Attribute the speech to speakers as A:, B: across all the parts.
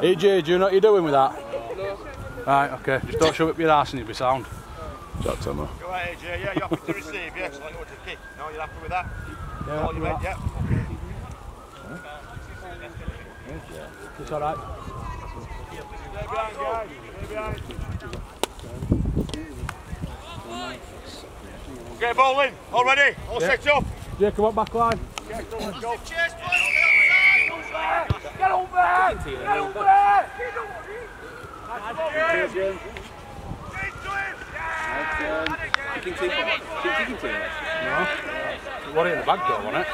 A: EJ, do you know what you're doing with that? Right, okay. Just don't shove it up your arse and you'll be sound. Jack Timmer.
B: Go ahead, AJ. Yeah, you're happy to receive, yeah? So like you want to kick. No, you're happy with that?
A: Yeah,
B: All you meant, yeah?
A: It's alright.
B: Stay behind, guys. Stay behind. Okay, ball in. All ready? All set up.
A: Yeah, come on, back line.
B: Let's go.
C: Cheers, boys. Get over there. Get over there.
B: Cheers.
C: Cheers.
D: Kicking team. Keep kicking team.
A: No. It wasn't in the bag though, wasn't it?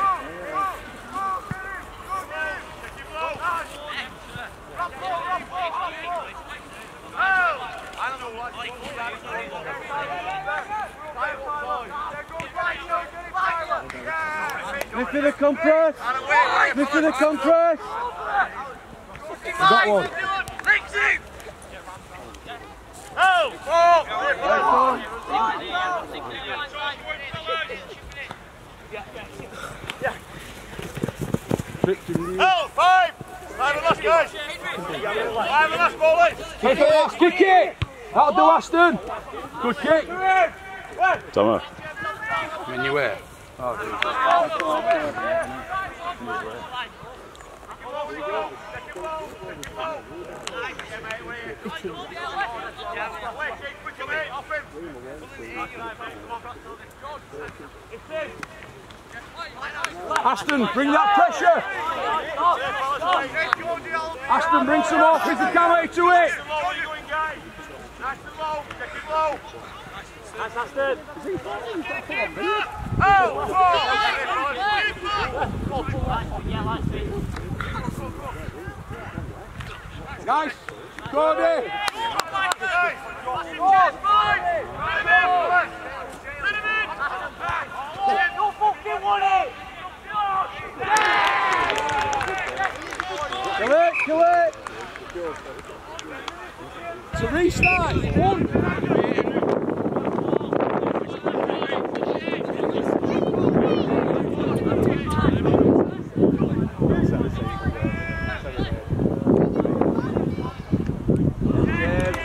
A: Lift the compress! Lift the compress! Got one.
B: Oh, five. Five and last, guys. Five last, ball in.
A: Kick it, Ash, kick it! That'll do, Aston! Good kick! Tommy. In your way. Oh, dude. Aston, bring that pressure! Aston, bring some more physicality to it!
B: Nice it
C: Aston.
B: Oh,
A: Nice! Cody!
C: You fucking want it.
A: Kill it, kill it! It's a restart, it's one!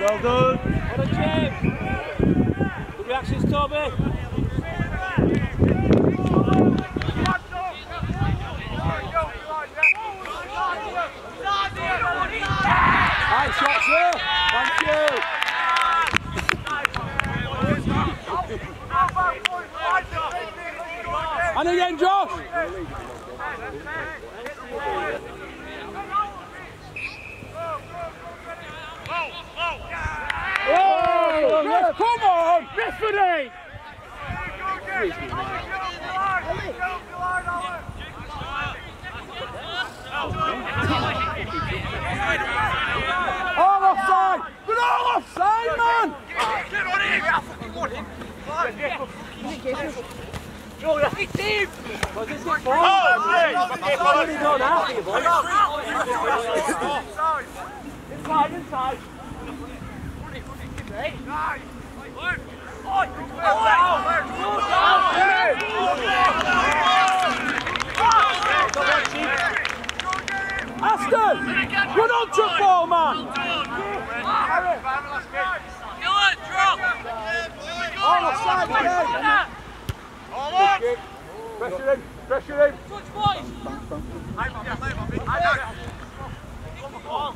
B: Well done.
C: What a James. Good reactions, Toby.
A: Nice shots there! Thank you! And again, Josh! Oh, yes, come on! Referee! All offside! We're all offside, man!
C: Inside, inside.
A: Aston! Run on to ball, man! All offside again!
B: All on.
A: Pressure him, pressure him! Oh,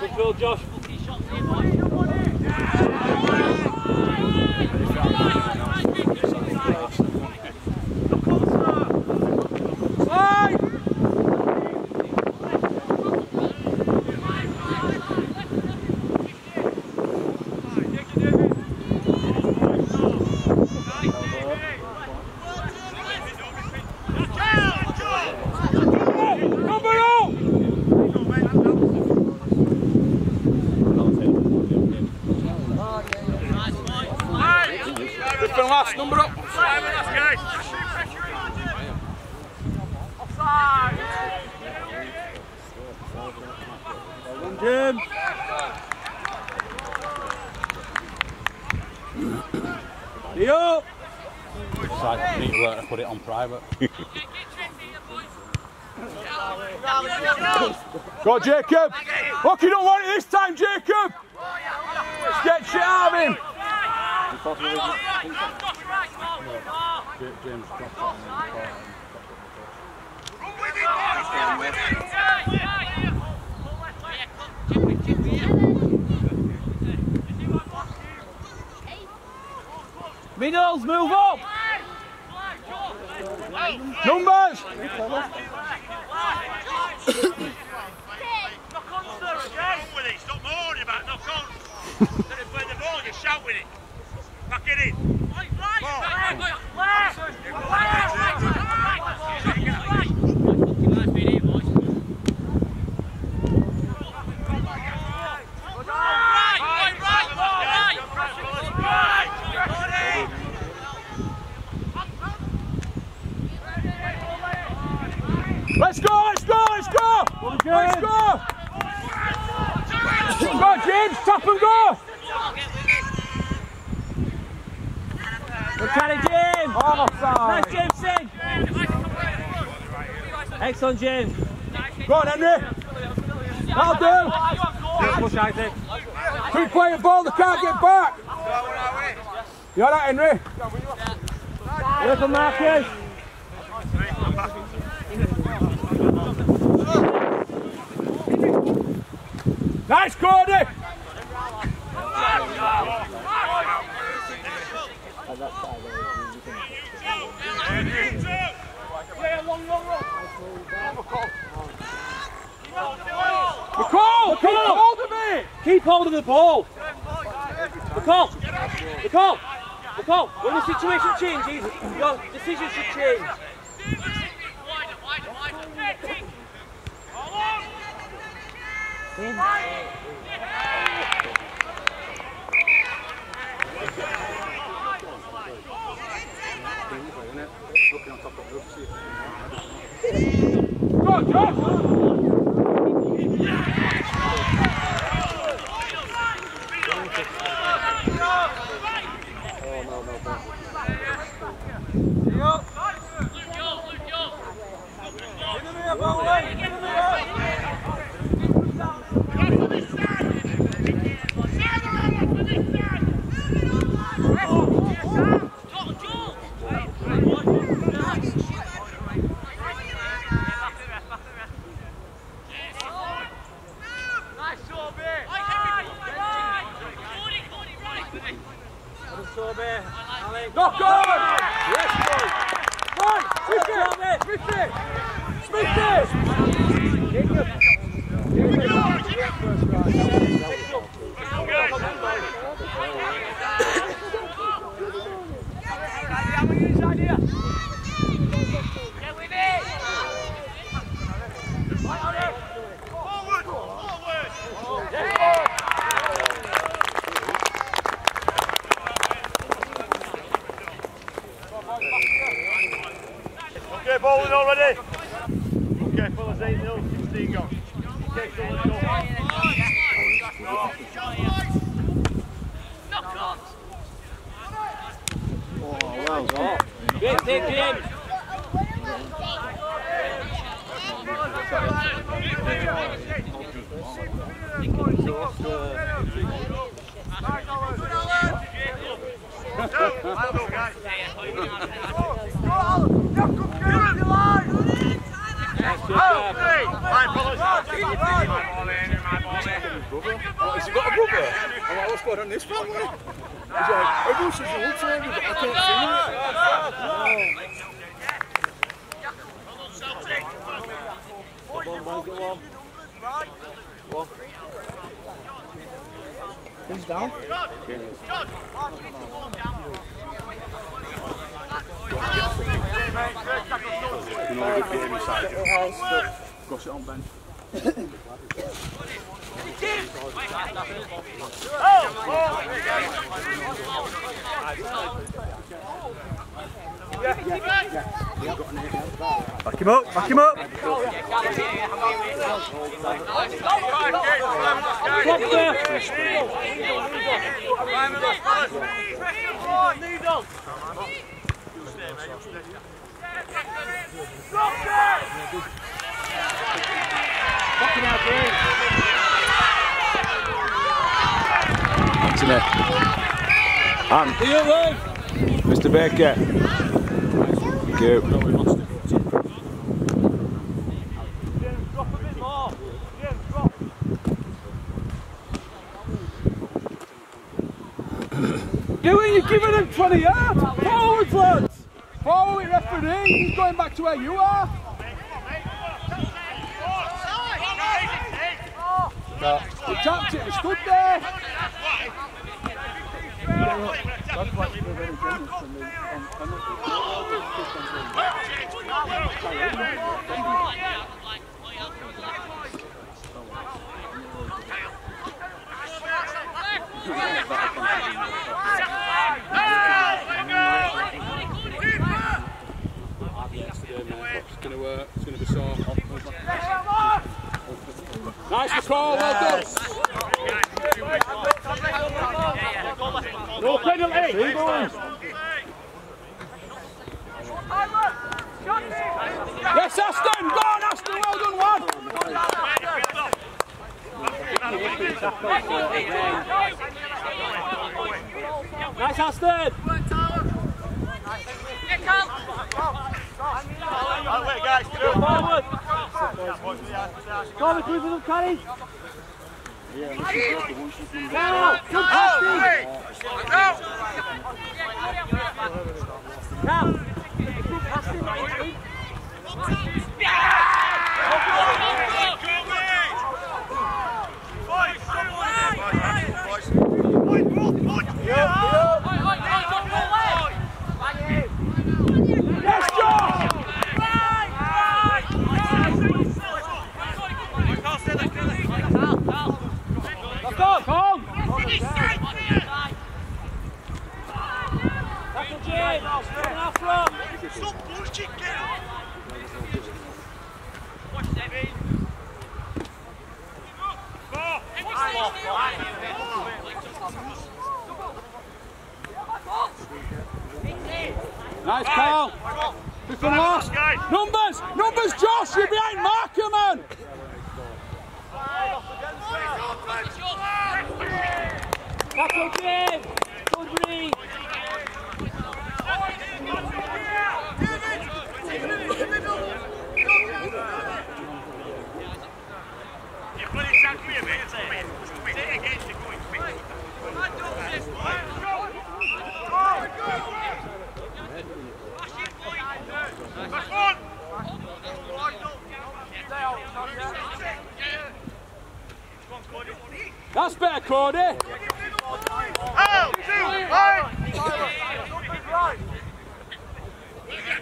A: Good goal, Josh. Full shot. Go Jacob! Look, you don't want it this time, Jacob! Let's get shit out of him!
B: Middles, move up!
A: Numbers!
E: Stop moaning about knock on. Let him play the ball, you shout with it. Back it in.
A: Let's go, let's go, let's go! Let's go! Go, James, tap and go!
B: Good carry, James!
A: Offside!
B: Nice, James, sing! Excellent, James.
A: Go on, Henry! That'll do!
B: Push, Isaac.
A: Keep playing ball, they can't get back! You alright, Henry?
B: Here for Marcus.
A: Nice, Cody! Keep hold of it!
B: Keep hold of the ball. McCall. McCall. McCall. When the situation changes, your decision should change.
A: Go, Josh! Down. You know, a good game inside you. It on. Back him up, back him up.
B: Stop there. Fucking out, James.
A: That's it. And Mr. Baker. Thank you.
B: Drop a bit more. James, drop.
A: Doing, you're giving him 20 yards. Forwards, lads. Forward, referee. He's going back to where you are. No, he tapped it and stood there.
F: It's going to work. It's going to be sore. Nice call. Well done.
B: No penalty.
A: See, boys. Yes, Aston. Go on, Aston. Well done, lad.
B: Nice, Aston.
G: wait, guys.
B: Forward. Go on, cruise with them, Carrie. Now, come past him. Now. Come past him, mate.
A: Yes, Josh.
B: Let's go. Come. That's a James. Coming after him.
G: Stop bullshit, get up!
A: Nice call. Fifth and last. Numbers, numbers, Josh. You're behind Marker, man.
B: That's a James. Good read.
G: You put it back with me, quick. Take it against the quick, quick. That's one!
A: That's better, Cody.
G: Oh, two, right!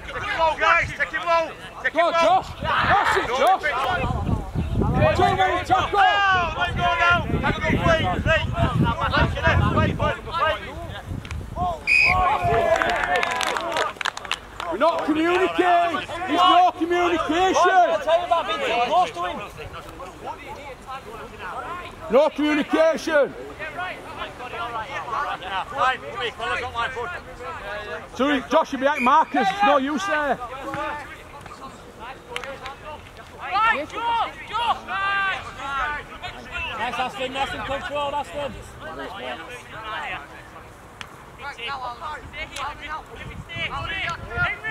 G: Take him low, guys, take him low! Take him
A: Go,
G: low!
A: Josh. That's it, Josh. Too many tackles.
G: Oh, let him go now! Have a good play, play! Like play, play, play!
A: We're not communicating. There's no communication.
B: I'll tell you about being close to him.
A: No communication.
H: Right, come here, fellas, got my foot.
A: Sorry, Josh, you're behind Marcus. It's no use there.
H: Right, Joe! Joe!
B: Nice, Aston. Nice and controlled, Aston.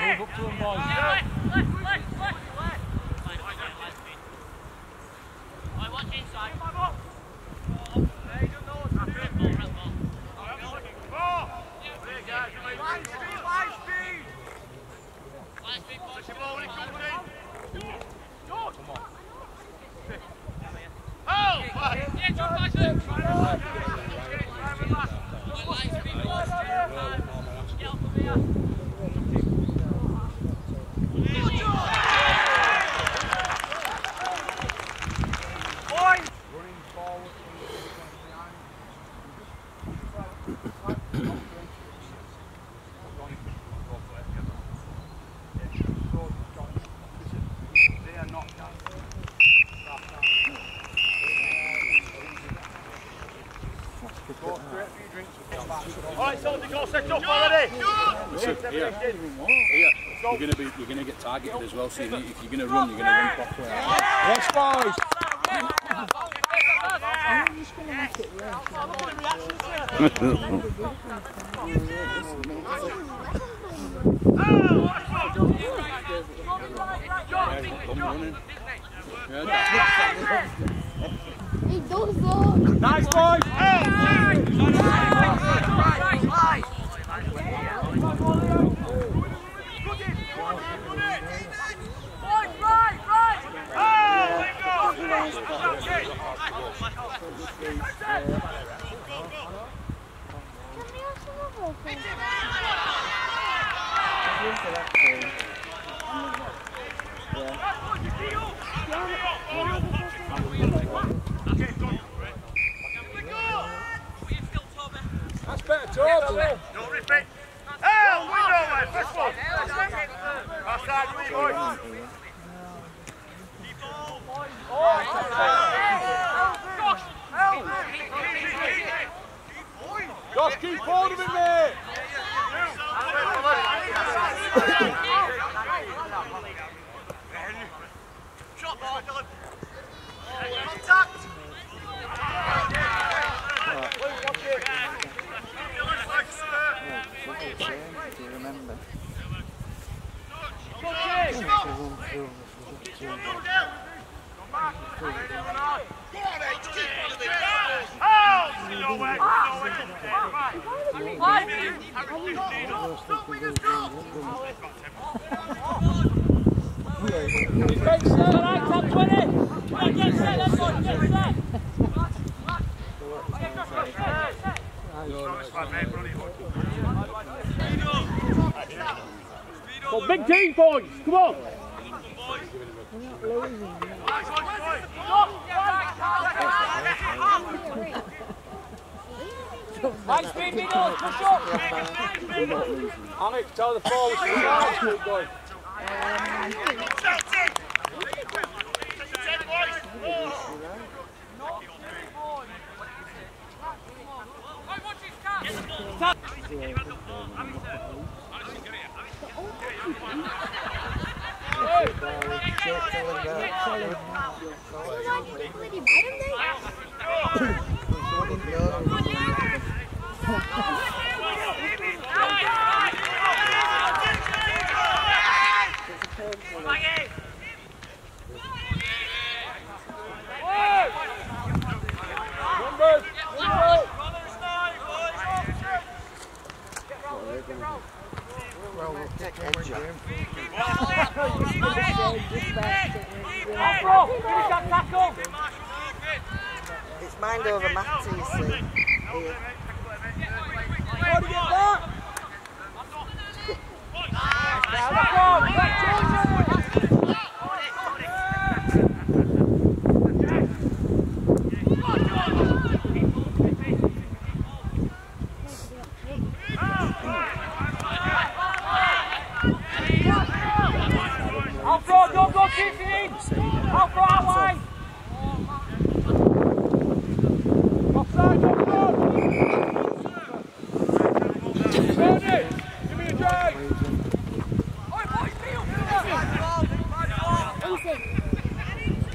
B: Move up to him, boys.
H: Alright,
I: here, here, you're gonna be, you're gonna get targeted as well. So if, you, if you're gonna run, you're gonna run properly.
A: Yes, boys.
I: Come
H: Don't rip. Oh, we know where. First one. Outside, we boys.
A: Josh, keep hold of him, mate.
H: Shot ball, Dylan. Contact. Oh, no way, no way.
B: Alright, top 20. Come on, get set, let's go, get set.
A: Well, big team, boys. Come on.
B: High speed middle, push up.
A: Alex, tell the forwards to guys, keep going. Numbers.
B: Oh,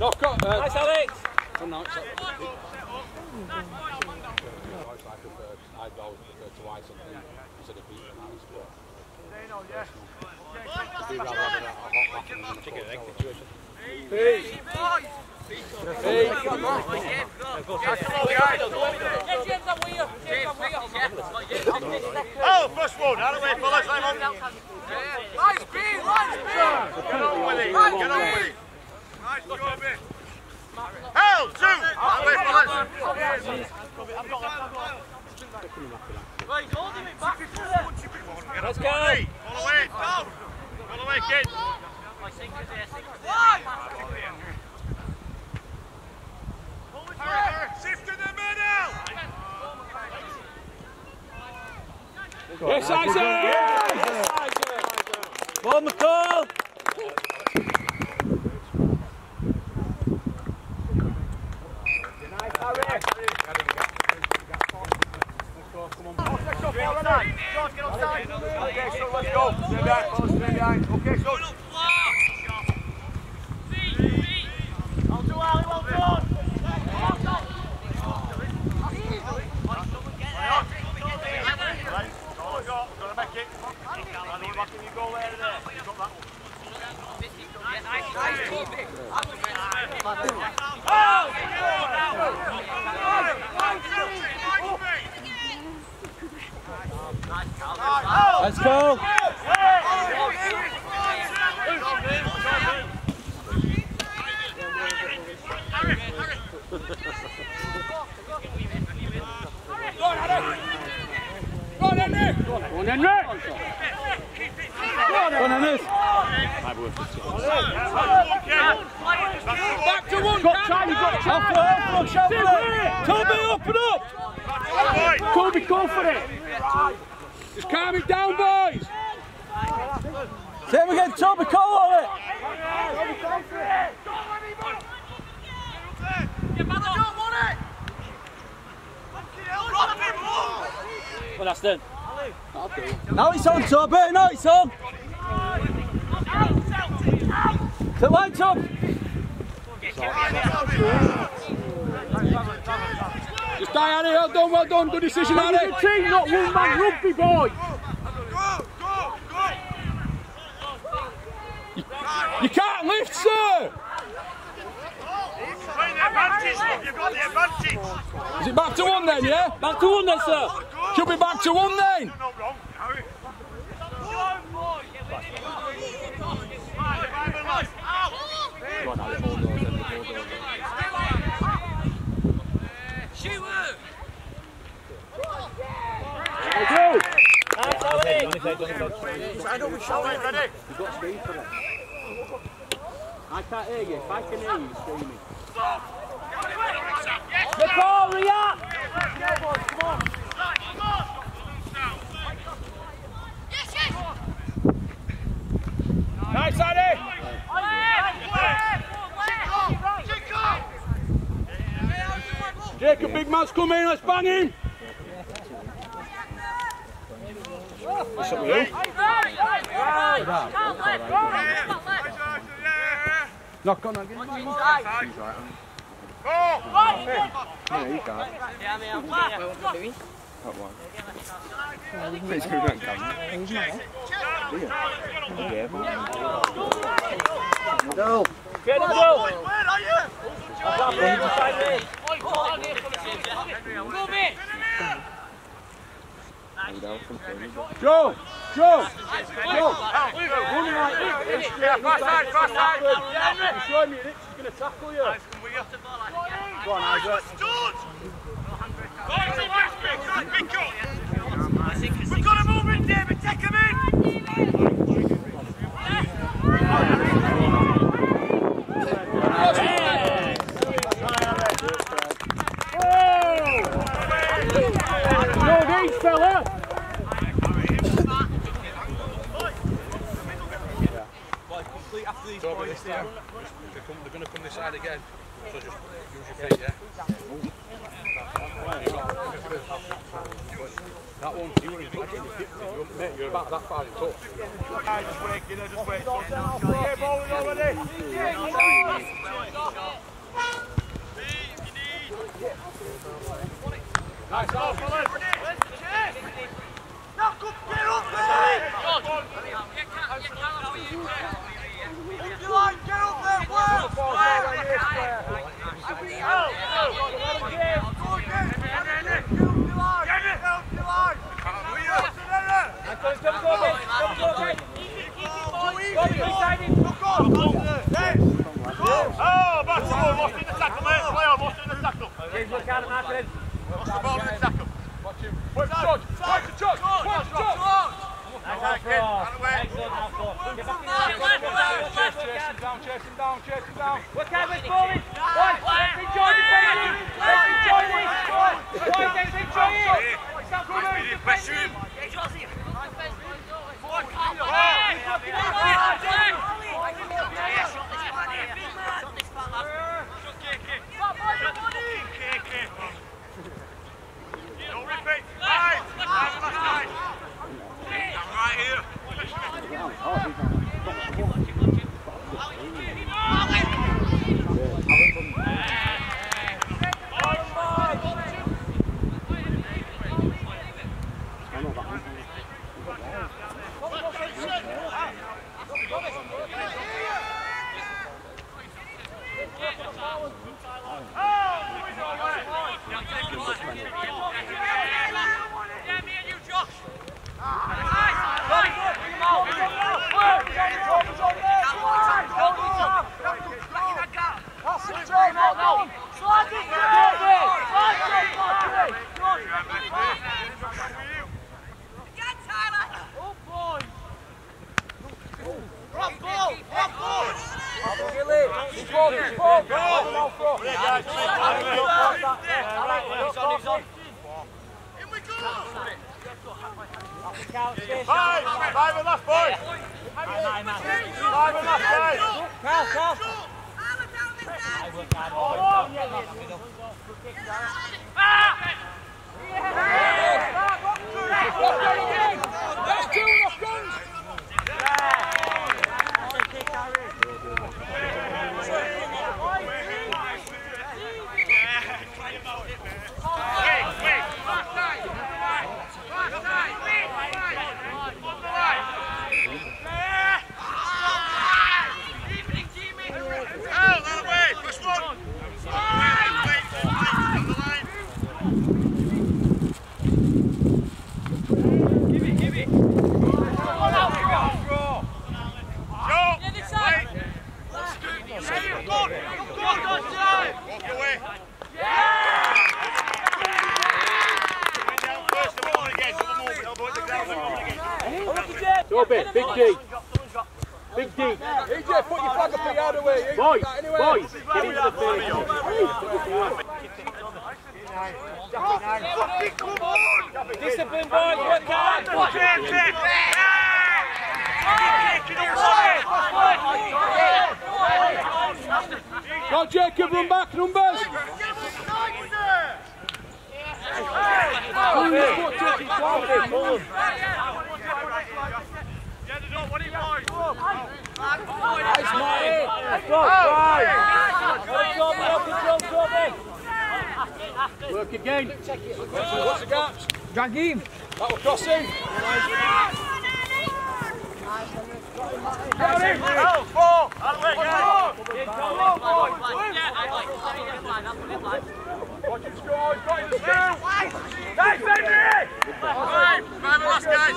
A: No, come. Uh,
C: Nice, Alex.
I: Oh, no, it's I prefer, I'd always prefer to ice something instead of beating an ice, but I'd rather have a hot bath than a chicken egg situation.
B: Oh, first one. Out of the way, fellas. I'm on. Light speed, light speed. Get on with it. Get on with it. Nice job, mate. Hell, two. Out of the way, fellas.
C: Let's go.
B: All the way. All the way, kid. Shift in the middle.
A: yes, Isaac.
C: Go, McCall.
B: Okay, so let's go. Stay back, follow stay back. Okay, so.
A: Up. Toby, go for it. Just calm it down, boys.
C: Say it again, Toby, call on it. Well, that's done. Now it's on, Toby. Now it's on. The lights up.
A: Just die, Harry. Well done, well done. Good decision, Harry. team, not one man rugby, boy.
B: Go, go, go.
A: You can't lift, sir.
B: Play the advantage, look. You've got the advantage.
A: Is it back to one then, yeah?
C: Back to one then, sir.
A: Should be back to one then.
B: You're not wrong, Harry. Five and last.
C: Nice, Alex.
B: Ready?
C: I can't hear you. If I can hear you, screaming. McCall, react.
A: Nice, Harry. Jacob, big man's coming. Let's bang him. What's up with you? Knock on again.
D: Yeah, you can't. Not one. Please go and come. Yeah. Go.
C: Get him, go! Side
A: Joe! Joe! Joe! Running like this.
B: Yeah, cross side, cross side.
A: You show me it, she's going to tackle you. Go on, Isaac.
B: We've got to move in, David. Take him in.
I: But this time, they're, come, they're going to come this side again. So just use your feet, yeah? That one, you were in touch with your mate, you're about that far in touch.
B: Just wait, you know, just wait. Yeah, ball is already. Nice, go, fellas. Now, come get up there. Up your
C: Discipline, boys. Work hard.
B: James, yeah.
A: Go Jacob, run back, numbers. Pull your foot, Jacob, go on. Pull him.
C: Nice, Marty. Let's go. Right. Control, control, control,
J: Work again. What's the gaps?
K: Drag him.
J: That will cross in.
A: Hell, four. Out of way, guys. Watch him score. He's got him two. Nice, Henry. Five. Five last, guys.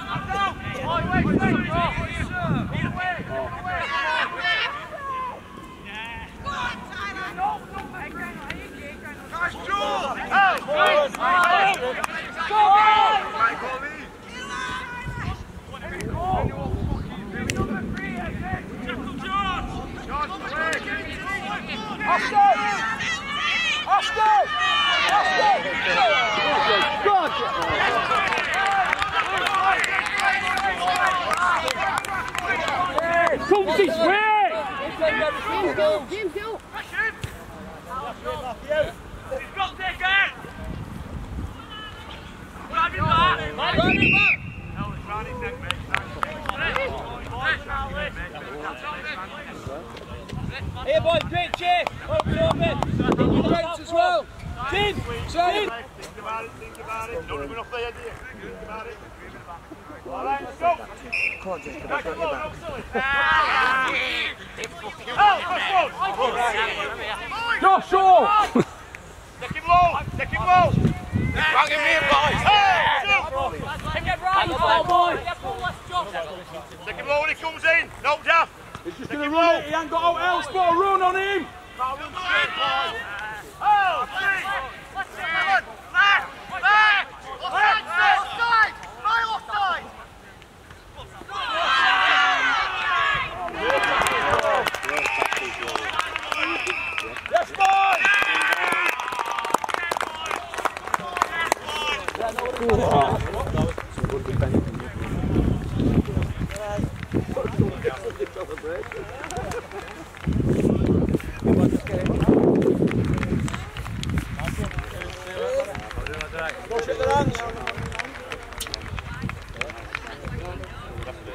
A: Nice, Joel. Hell, boys. Right, go lead.
K: Comes his way.
L: James, go. James, go.
B: Here, boys, great chase. Open, open.
K: Great as well.
B: Chin, chin.
A: Think about it, think about it. Don't have enough there, do you? Think about it. All right, let's go.
M: Can't just put it back.
A: Oh, first one.
K: Joshua.
A: Take him low, take him low. Bang him in, boys. Hey, two.
B: Hang on, boys.
A: Take him low when he comes in. No jab.
K: He's just going to run it. He ain't got out else but a run on him.
A: Oh, three.
K: celebration.